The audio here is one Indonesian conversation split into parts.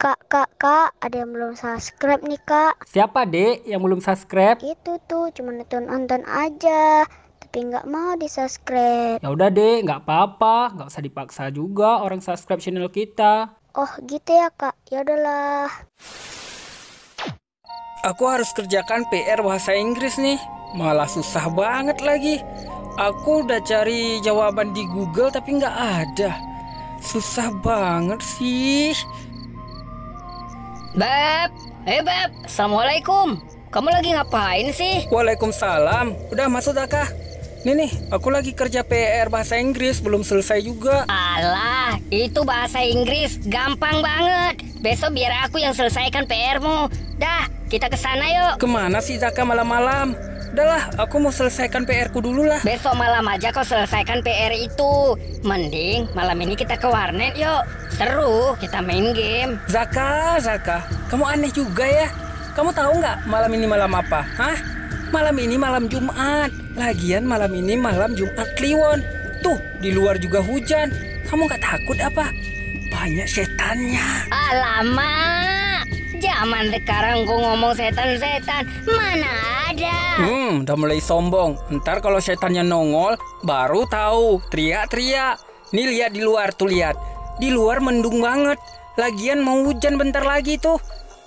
Kak, kak, kak, ada yang belum subscribe nih kak. Siapa dek yang belum subscribe? Itu tuh cuma nonton nonton aja, tapi nggak mau di subscribe. Ya udah dek, nggak apa-apa, nggak usah dipaksa juga orang subscribe channel kita. Oh gitu ya kak, ya udahlah. Aku harus kerjakan PR bahasa Inggris nih. Malah susah banget lagi. Aku udah cari jawaban di Google tapi nggak ada. Susah banget sih. Beb, eh Beb, Assalamualaikum. Kamu lagi ngapain sih? Waalaikumsalam. Udah masuk kah? Nih nih, aku lagi kerja PR bahasa Inggris belum selesai juga. Alah, itu bahasa Inggris gampang banget. Besok biar aku yang selesaikan PR-mu. Dah, kita ke sana yuk. Ke mana sih Zaka malam-malam? Udahlah, aku mau selesaikan PR-ku dulu lah. Besok malam aja kau selesaikan PR itu. Mending malam ini kita ke warnet yuk. Seru, kita main game. Zaka, Zaka, kamu aneh juga ya. Kamu tahu nggak malam ini malam apa? Hah? Malam ini malam Jumat. Lagian malam ini malam Jumat Kliwon. Tuh, di luar juga hujan. Kamu nggak takut apa? Banyak setannya. Alamak, zaman sekarang kau ngomong setan-setan, mana ada? Hmm, udah mulai sombong. Ntar kalau setannya nongol, baru tahu. Teriak-teriak. Nih lihat di luar tuh lihat. Di luar mendung banget. Lagian mau hujan bentar lagi tuh.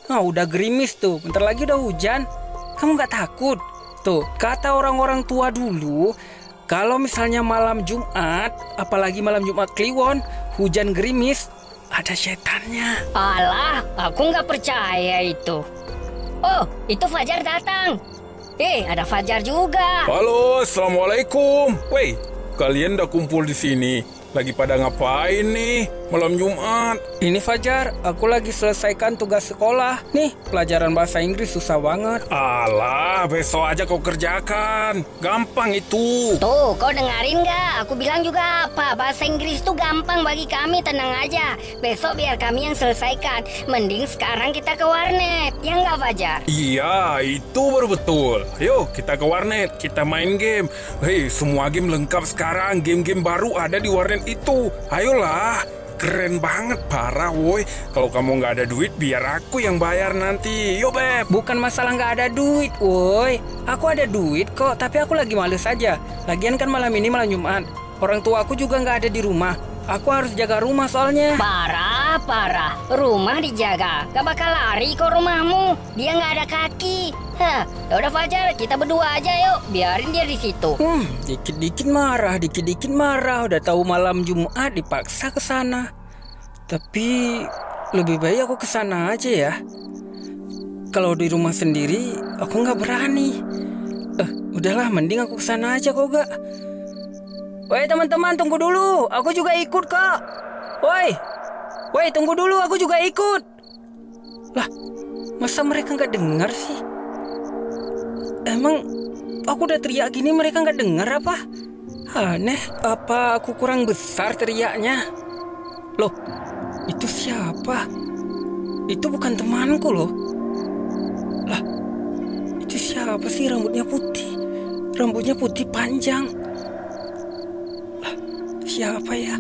Nah, udah gerimis tuh. Bentar lagi udah hujan. Kamu nggak takut? Tuh, kata orang-orang tua dulu, kalau misalnya malam Jumat, apalagi malam Jumat Kliwon, hujan gerimis, ada setannya. Alah, aku nggak percaya itu. Oh, itu Fajar datang. Eh, ada Fajar juga. Halo, assalamualaikum. Woi, kalian udah kumpul di sini. Lagi pada ngapain nih? Malam Jumat. Ini Fajar, aku lagi selesaikan tugas sekolah. Nih, pelajaran bahasa Inggris susah banget. Alah, besok aja kau kerjakan. Gampang itu. Tuh, kau dengerin nggak? Aku bilang juga apa? Bahasa Inggris tuh gampang bagi kami, tenang aja. Besok biar kami yang selesaikan. Mending sekarang kita ke warnet. Ya nggak, Fajar? Iya, itu baru betul. Yuk, kita ke warnet. Kita main game. Hei, semua game lengkap sekarang. Game-game baru ada di warnet itu. Ayolah. Keren banget, parah woi. Kalau kamu nggak ada duit, biar aku yang bayar nanti. Yo, Beb. Bukan masalah nggak ada duit, woi. Aku ada duit kok, tapi aku lagi males aja. Lagian kan malam ini malam Jumat. Orang tua aku juga nggak ada di rumah. Aku harus jaga rumah soalnya. Parah, parah. Rumah dijaga. Gak bakal lari ke rumahmu. Dia nggak ada kaki. Hah, yaudah Fajar, kita berdua aja yuk. Biarin dia di situ. Hmm, dikit-dikit marah, dikit-dikit marah. Udah tahu malam Jumat dipaksa ke sana. Tapi lebih baik aku ke sana aja ya. Kalau di rumah sendiri, aku nggak berani. Eh, udahlah, mending aku ke sana aja kok gak. Woi teman-teman, tunggu dulu. Aku juga ikut kok. Woi, woi tunggu dulu. Aku juga ikut. Lah, masa mereka nggak dengar sih? Emang aku udah teriak gini mereka nggak dengar apa? Aneh, apa aku kurang besar teriaknya? Loh, itu siapa? Itu bukan temanku loh. Lah, itu siapa sih rambutnya putih? Rambutnya putih panjang. Siapa ya?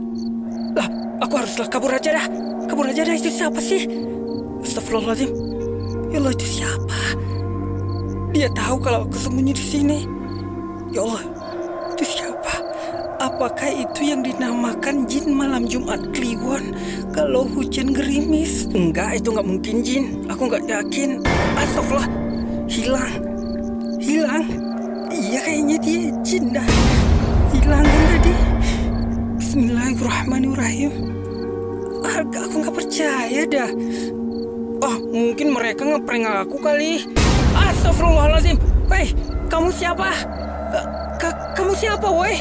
Lah, aku haruslah kabur aja dah. Kabur aja dah, itu siapa sih? Astagfirullahaladzim. Ya Allah, itu siapa? Dia tahu kalau aku sembunyi di sini. Ya Allah, itu siapa? Apakah itu yang dinamakan jin malam Jumat Kliwon kalau hujan gerimis? Enggak, itu nggak mungkin jin. Aku nggak yakin. Astagfirullah, hilang, hilang. Iya kayaknya dia jin dah. Bismillahirrahmanirrahim. Harga aku nggak percaya dah. Oh, mungkin mereka ngeprank aku kali. Astagfirullahaladzim. Hei, kamu siapa? Ka- kamu siapa, woi?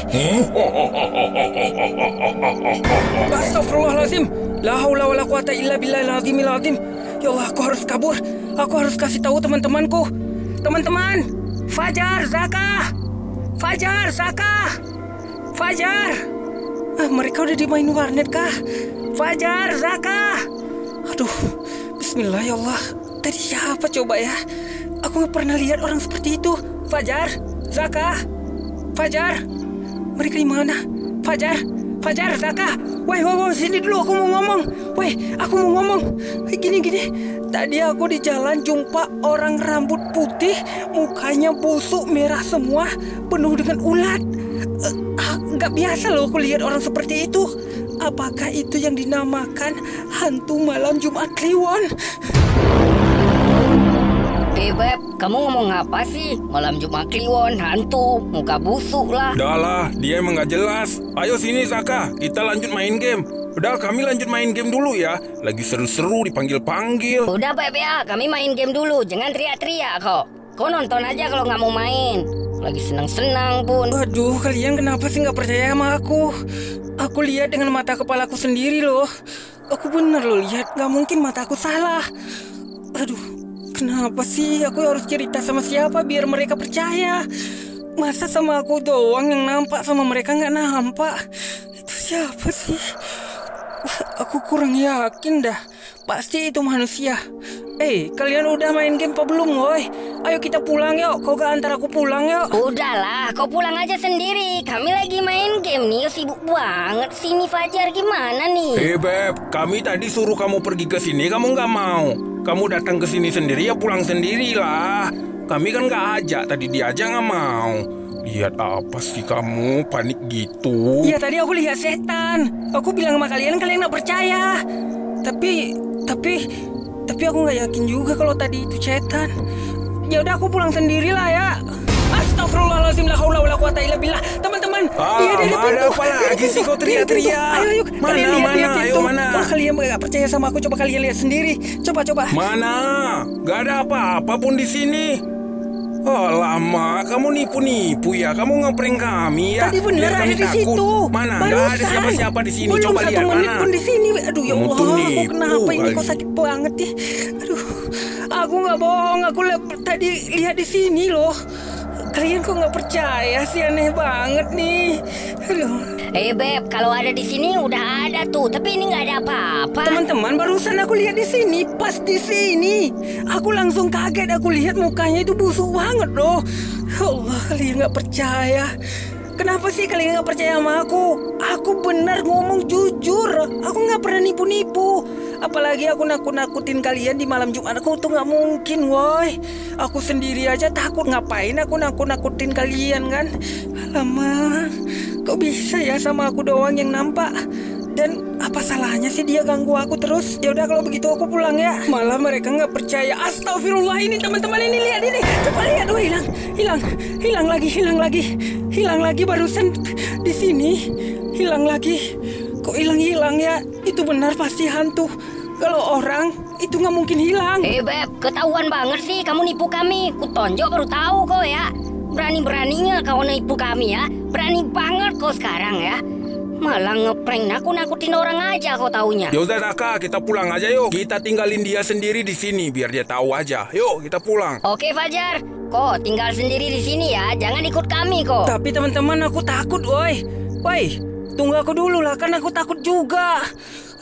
Astagfirullahaladzim. La haula wala quwata illa billahil azimil azim. Ya Allah, aku harus kabur. Aku harus kasih tahu teman-temanku. Teman-teman, Fajar, Zaka. Fajar, Zaka. Fajar. Ah, mereka udah di main warnet kah? Fajar, Zaka. Aduh, Bismillah ya Allah. Tadi siapa coba ya? Aku nggak pernah lihat orang seperti itu. Fajar, Zaka, Fajar. Mereka di mana? Fajar, Fajar, Zaka. Woi, woi, woi, sini dulu aku mau ngomong. Woi, aku mau ngomong. Gini, gini. Tadi aku di jalan jumpa orang rambut putih, mukanya busuk merah semua, penuh dengan ulat. Eh, ah, Nggak biasa loh aku lihat orang seperti itu. Apakah itu yang dinamakan hantu malam Jumat Kliwon? Eh Beb, kamu ngomong apa sih? Malam Jumat Kliwon, hantu, muka busuk lah. Udah lah, dia emang gak jelas. Ayo sini Zaka, kita lanjut main game. Udah, kami lanjut main game dulu ya. Lagi seru-seru dipanggil-panggil. Udah Beb ya, kami main game dulu, jangan teriak-teriak kok. Kau nonton aja kalau nggak mau main. Lagi senang-senang pun. Aduh, kalian kenapa sih nggak percaya sama aku? Aku lihat dengan mata kepalaku sendiri loh. Aku bener loh lihat, nggak mungkin mataku salah. Aduh, kenapa sih aku harus cerita sama siapa biar mereka percaya? Masa sama aku doang yang nampak sama mereka nggak nampak? Itu siapa sih? Aku kurang yakin dah. Pasti itu manusia. Eh, kalian udah main game apa belum, woi? Ayo kita pulang yuk. Kau gak antar aku pulang yuk? Udahlah, kau pulang aja sendiri. Kami lagi main game nih, sibuk banget sini Fajar gimana nih? Hei Beb, kami tadi suruh kamu pergi ke sini, kamu nggak mau. Kamu datang ke sini sendiri ya pulang sendirilah. Kami kan nggak ajak, tadi dia aja nggak mau. Lihat apa sih kamu, panik gitu. Iya tadi aku lihat setan. Aku bilang sama kalian kalian nggak percaya. Tapi tapi tapi aku nggak yakin juga kalau tadi itu setan. Ya udah aku pulang sendiri lah ya. Astagfirullahaladzim la haula wala quwata illa billah. Teman-teman, Ah, iya dia di mana pintu. apa lagi sih kau teriak-teriak? Ayo, ayo. Mana, kalian lihat mana? dia Ayo, pintu. mana? Kalau kalian nggak percaya sama aku, coba kalian lihat sendiri. Coba, coba. Mana? Gak ada apa-apa pun di sini. Oh lama, kamu nipu-nipu ya, kamu ngeprank kami ya. Tadi bener Biar ada di takut. situ. Mana? Gak ada Barusan. siapa-siapa di sini. Belum Coba satu lihat menit mana. pun di sini. Aduh ya Allah, aku kenapa ini kok sakit banget nih? Aduh, aku nggak bohong. Aku tadi lihat di sini loh. Kalian kok nggak percaya sih aneh banget nih. Eh Beb, kalau ada di sini udah ada tuh, tapi ini nggak ada apa-apa. Teman-teman, barusan aku lihat di sini, pas di sini. Aku langsung kaget, aku lihat mukanya itu busuk banget loh. Ya Allah, kalian nggak percaya. Kenapa sih kalian nggak percaya sama aku? Aku benar ngomong jujur. Aku nggak pernah nipu-nipu. Apalagi aku nakut-nakutin kalian di malam Jumat. Aku tuh nggak mungkin, woi. Aku sendiri aja takut ngapain aku nakut-nakutin kalian kan? Alamak, kok bisa ya sama aku doang yang nampak? Dan apa salahnya sih dia ganggu aku terus? Ya udah kalau begitu aku pulang ya. Malah mereka nggak percaya. Astagfirullah ini teman-teman ini lihat ini. Coba lihat, wah hilang, hilang, hilang lagi, hilang lagi, hilang lagi barusan di sini, hilang lagi. Kok hilang-hilang ya? Itu benar pasti hantu. Kalau orang itu nggak mungkin hilang. Eh Beb, ketahuan banget sih kamu nipu kami. Kutonjok baru tahu kau ya. Berani-beraninya kau nipu kami ya. Berani banget kau sekarang ya. Malah ngeprank nakut-nakutin orang aja kau taunya. Ya udah Raka, kita pulang aja yuk. Kita tinggalin dia sendiri di sini biar dia tahu aja. Yuk, kita pulang. Oke Fajar, kau tinggal sendiri di sini ya. Jangan ikut kami kok. Tapi teman-teman aku takut, woi. Woi, tunggu aku dulu lah, kan aku takut juga.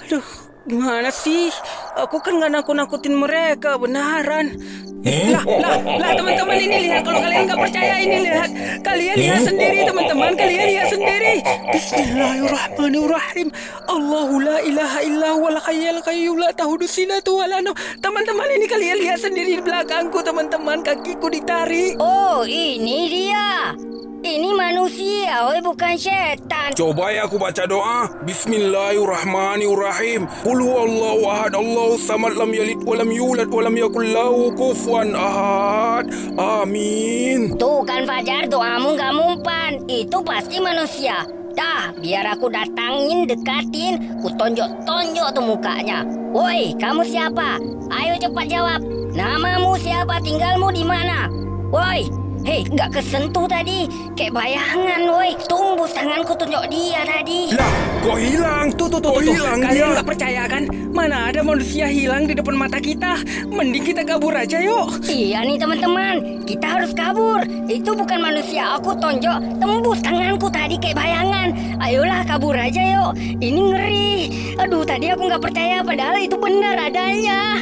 Aduh, gimana sih? Aku kan nggak nakut-nakutin mereka, benaran. Lah, lah, lah teman-teman ini lihat kalau kalian nggak percaya ini lihat. Kalian lihat sendiri teman-teman, kalian lihat sendiri. Bismillahirrahmanirrahim. Allahu la ilaha illa huwal hayyul qayyum la la nawm. Teman-teman ini kalian lihat sendiri di belakangku teman-teman, kakiku ditarik. Oh, ini dia. Ini manusia, oi bukan setan. Coba ya aku baca doa. Bismillahirrahmanirrahim. Qul huwallahu ahad, Allahu samad, lam yalid wa lam yulad wa lam yakul lahu kufuwan ahad. Amin. Tuh kan Fajar, doamu gak mempan. Itu pasti manusia. Dah, biar aku datangin, dekatin, ku tonjok-tonjok tuh mukanya. Woi, kamu siapa? Ayo cepat jawab. Namamu siapa? Tinggalmu di mana? Woi, hei, nggak kesentuh tadi. Kayak bayangan, woi. Tumbus tanganku tunjuk dia tadi. Lah, kok hilang? Tuh, tuh, tuh, Kok tuh, tuh. hilang Kalian nggak percaya kan? Mana ada manusia hilang di depan mata kita? Mending kita kabur aja yuk. Iya nih teman-teman, kita harus kabur. Itu bukan manusia, aku tonjok tembus tanganku tadi kayak bayangan. Ayolah kabur aja yuk. Ini ngeri. Aduh tadi aku nggak percaya padahal itu benar adanya.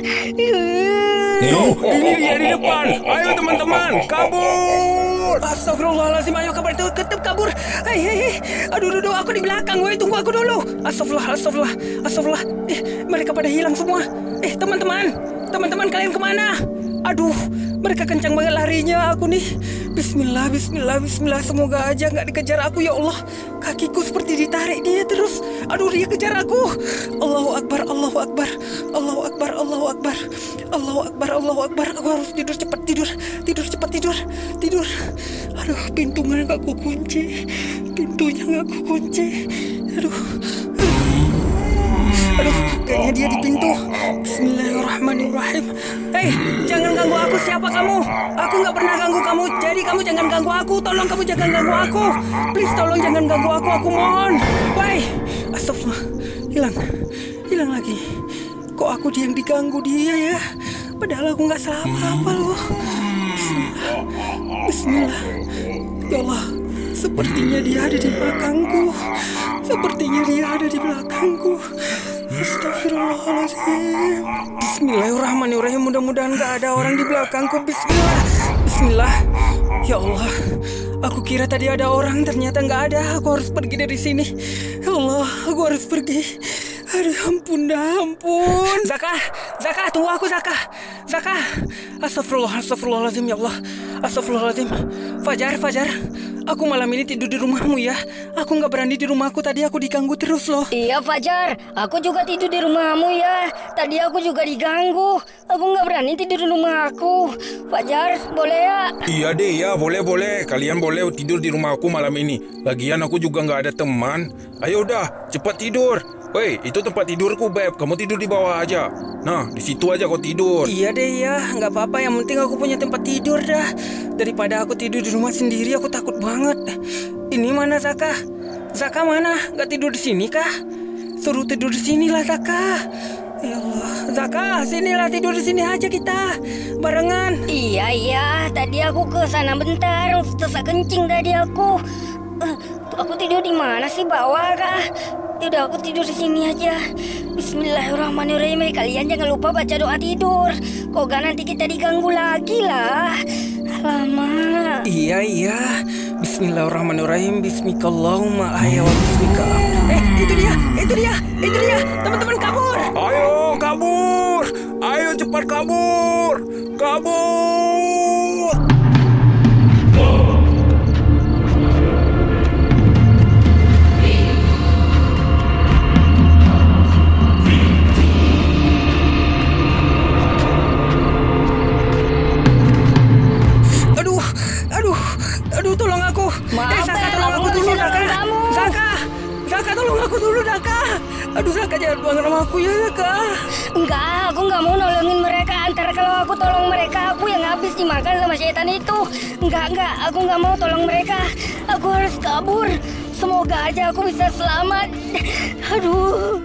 Tuh, ini dia di depan. Ayo teman-teman, kabur. Kabur. Astagfirullahaladzim, ayo kabar itu ketep kabur. Hei, hei, hei. Aduh, aduh, aduh, aku di belakang. Woi, tunggu aku dulu. Astagfirullah, astagfirullah, astagfirullah. Eh, mereka pada hilang semua. Eh, teman-teman, teman-teman kalian ke mana? Aduh, mereka kencang banget larinya aku nih. Bismillah, bismillah, bismillah. Semoga aja nggak dikejar aku ya Allah. Kakiku seperti ditarik dia terus. Aduh, dia kejar aku. Allahu Akbar, Allahu Akbar, Allahu Akbar, Allahu Akbar, Allahu Akbar, Allahu Akbar. Aku harus tidur cepat tidur, tidur cepat tidur, tidur. Aduh, pintunya nggak aku kunci, pintunya nggak aku kunci. Aduh, Aduh, kayaknya dia di pintu. Bismillahirrahmanirrahim. Hei, jangan ganggu aku. Siapa kamu? Aku nggak pernah ganggu kamu. Jadi kamu jangan ganggu aku. Tolong kamu jangan ganggu aku. Please tolong jangan ganggu aku. Aku mohon. Woi, astagfirullah. Hilang. Hilang lagi. Kok aku dia yang diganggu dia ya? Padahal aku nggak salah apa-apa loh. Bismillah. Bismillah. Ya Allah, sepertinya dia ada di belakangku. Sepertinya dia ada di belakangku. Astagfirullahaladzim. Bismillahirrahmanirrahim. Mudah-mudahan gak ada orang di belakangku. Bismillah. Bismillah. Ya Allah. Aku kira tadi ada orang, ternyata nggak ada. Aku harus pergi dari sini. Ya Allah, aku harus pergi. Aduh, ampun dah, ampun. Zaka, Zaka, tunggu aku Zaka. Zaka. Astagfirullah, astagfirullahaladzim ya Allah. Astagfirullahaladzim. Fajar, Fajar. Aku malam ini tidur di rumahmu ya. Aku nggak berani di rumahku tadi aku diganggu terus loh. Iya Fajar, aku juga tidur di rumahmu ya. Tadi aku juga diganggu. Aku nggak berani tidur di rumah aku. Fajar, boleh ya? Iya deh, ya boleh boleh. Kalian boleh tidur di rumahku malam ini. Lagian aku juga nggak ada teman. Ayo udah, cepat tidur. Woi, itu tempat tidurku, Beb. Kamu tidur di bawah aja. Nah, di situ aja kau tidur. Iya deh ya, nggak apa-apa. Yang penting aku punya tempat tidur dah. Daripada aku tidur di rumah sendiri, aku takut banget. Ini mana Zaka? Zaka mana? Nggak tidur di sini kah? Suruh tidur di sini lah Zaka. Ya Allah, Zaka, sinilah tidur di sini aja kita, barengan. Iya iya, tadi aku ke sana bentar, terus kencing tadi aku. Eh, aku tidur di mana sih bawah kah? Yaudah aku tidur di sini aja. Bismillahirrahmanirrahim. Eh, Kalian jangan lupa baca doa tidur. Kok gak nanti kita diganggu lagi lah. Lama. Iya iya. Bismillahirrahmanirrahim. Bismikallahumma ahya wa bismika. Eh, itu dia, itu dia, itu dia. Teman-teman kabur. Ayo kabur! Ayo cepat! Kabur! Tolong aku dulu, Zaka. Aduh, Zaka, jangan bangun sama aku ya, Zaka. Enggak, aku nggak mau nolongin mereka. Antara kalau aku tolong mereka, aku yang habis dimakan sama setan itu. Enggak, enggak, aku nggak mau tolong mereka. Aku harus kabur. Semoga aja aku bisa selamat. Aduh.